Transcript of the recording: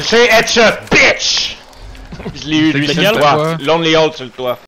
Touché, headshot, bitch! Je l'ai eu, lui, sur le toit. Lonely sur le toit.